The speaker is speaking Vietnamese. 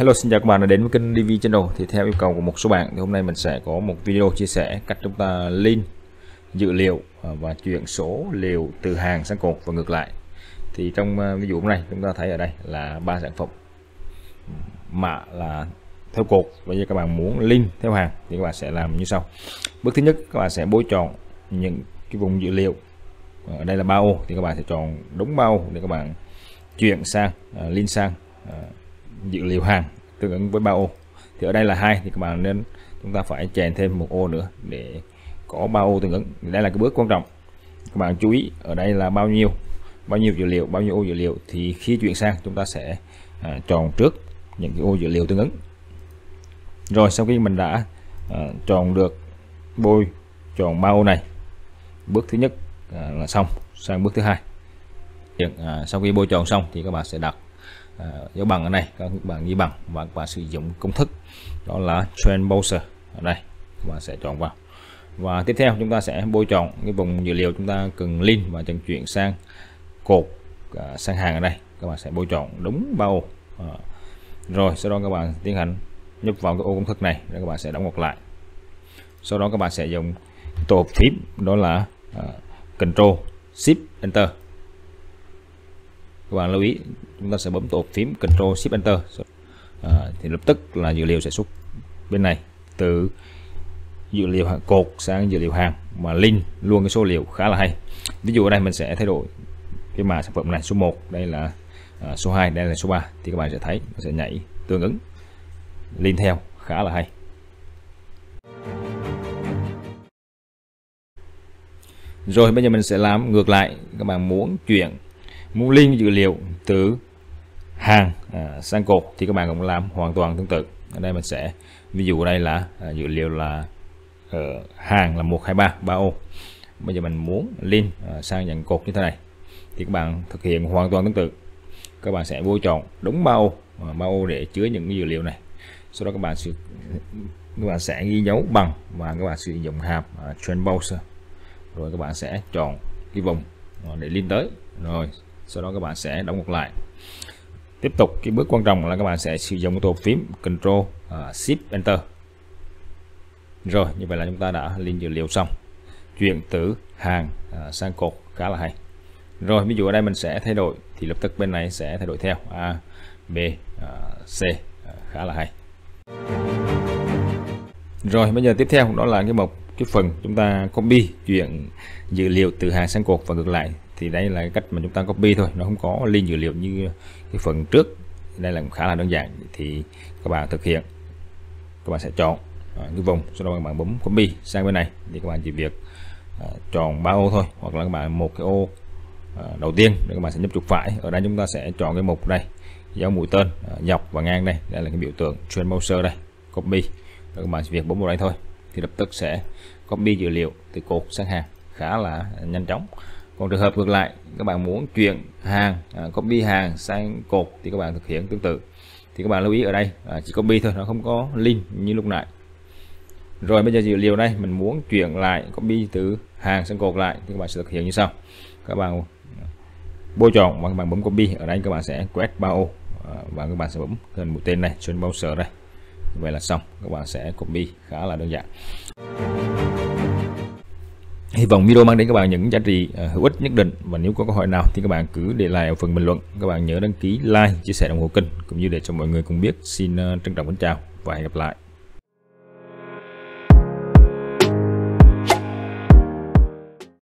Hello xin chào các bạn đã đến với kênh DV Channel. Thì theo yêu cầu của một số bạn thì hôm nay mình sẽ có một video chia sẻ cách chúng ta link dữ liệu à, và chuyển số liệu từ hàng sang cột và ngược lại. Thì trong à, ví dụ này chúng ta thấy ở đây là ba sản phẩm ừ, mã là theo cột. Bây giờ các bạn muốn link theo hàng thì các bạn sẽ làm như sau. Bước thứ nhất các bạn sẽ bôi chọn những cái vùng dữ liệu. Ở đây là bao thì các bạn sẽ chọn đúng bao để các bạn chuyển sang uh, link sang uh, dữ liệu hàng tương ứng với ba ô. Thì ở đây là hai thì các bạn nên chúng ta phải chèn thêm một ô nữa để có ba ô tương ứng. Đây là cái bước quan trọng. Các bạn chú ý ở đây là bao nhiêu bao nhiêu dữ liệu bao nhiêu ô dữ liệu. Thì khi chuyển sang chúng ta sẽ à, chọn trước những cái ô dữ liệu tương ứng. Rồi sau khi mình đã à, chọn được bôi chọn ba ô này bước thứ nhất à, là xong sang bước thứ hai. À, sau khi bôi chọn xong thì các bạn sẽ đặt à, dấu bằng ở đây các bạn ghi bằng và các bạn sử dụng công thức đó là trend browser. Ở đây các bạn sẽ chọn vào. Và tiếp theo chúng ta sẽ bôi chọn cái vùng dữ liệu chúng ta cần link và chân chuyển sang cột à, sang hàng ở đây. Các bạn sẽ bôi chọn đúng bao à, rồi sau đó các bạn tiến hành nhấp vào cái ô công thức này để các bạn sẽ đóng ngược lại. Sau đó các bạn sẽ dùng tổ phím đó là à, uh, Ctrl Shift Enter các bạn lưu ý chúng ta sẽ bấm tổ phím Ctrl Shift Enter. À, thì lập tức là dữ liệu sẽ xuất bên này từ dữ liệu cột sang dữ liệu hàng. Mà link luôn cái số liệu khá là hay. Ví dụ ở đây mình sẽ thay đổi cái mã sản phẩm này số 1 đây là à, số 2 đây là số 3 thì các bạn sẽ thấy nó sẽ nhảy tương ứng. Link theo khá là hay. Rồi bây giờ mình sẽ làm ngược lại. Các bạn muốn chuyển muốn liên dữ liệu từ hàng à, sang cột thì các bạn cũng làm hoàn toàn tương tự. Ở đây mình sẽ ví dụ đây là à, dữ liệu là ở hàng là 123 3 ô. Bây giờ mình muốn link à, sang dạng cột như thế này thì các bạn thực hiện hoàn toàn tương tự. Các bạn sẽ vô chọn đúng 3 ô à, 3 ô để chứa những cái dữ liệu này. Sau đó các bạn sẽ các bạn sẽ ghi dấu bằng và các bạn sử dụng hàm à, uh, transposer rồi các bạn sẽ chọn cái vùng à, để liên tới. Rồi sau đó các bạn sẽ đóng ngược lại. Tiếp tục cái bước quan trọng là các bạn sẽ sử dụng tổ phím Ctrl uh, à, Shift Enter. Rồi như vậy là chúng ta đã liên dữ liệu xong. Chuyển từ hàng uh, sang cột khá là hay. Rồi ví dụ ở đây mình sẽ thay đổi thì lập tức bên này sẽ thay đổi theo. A B uh, C uh, khá là hay. Rồi bây giờ tiếp theo đó là cái mục cái phần chúng ta copy chuyển dữ liệu từ hàng sang cột và ngược lại thì đây là cách mà chúng ta copy thôi, nó không có link dữ liệu như cái phần trước. Đây là khá là đơn giản. Thì các bạn thực hiện, các bạn sẽ chọn à, cái vùng, sau đó các bạn bấm copy sang bên này thì các bạn chỉ việc à, chọn ba ô thôi, hoặc là các bạn một cái ô à, đầu tiên để các bạn sẽ nhấp chuột phải. Ở đây chúng ta sẽ chọn cái mục đây, dấu mũi tên dọc và ngang đây. Đây là cái biểu tượng transposer đây, copy. Các bạn chỉ việc bấm vào đây thôi, thì lập tức sẽ copy dữ liệu từ cột sang hàng. Khá là nhanh chóng còn trường hợp ngược lại các bạn muốn chuyển hàng à, copy hàng sang cột thì các bạn thực hiện tương tự. Thì các bạn lưu ý ở đây à, chỉ copy thôi nó không có link như lúc nãy. Rồi bây giờ dữ liệu đây mình muốn chuyển lại copy từ hàng sang cột lại thì các bạn sẽ thực hiện như sau. Các bạn bôi chọn và các bạn bấm copy ở đây các bạn sẽ quét bao ô à, và các bạn sẽ bấm gần mũi tên này trên bao sở đây. Vậy là xong các bạn sẽ copy khá là đơn giản. Hy vọng video mang đến các bạn những giá trị à, hữu ích nhất định và nếu có câu hỏi nào thì các bạn cứ để lại ở phần bình luận. Các bạn nhớ đăng ký, like, chia sẻ ủng hộ kênh cũng như để cho mọi người cùng biết. Xin à, trân trọng kính chào và hẹn gặp lại.